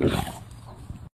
Yeah.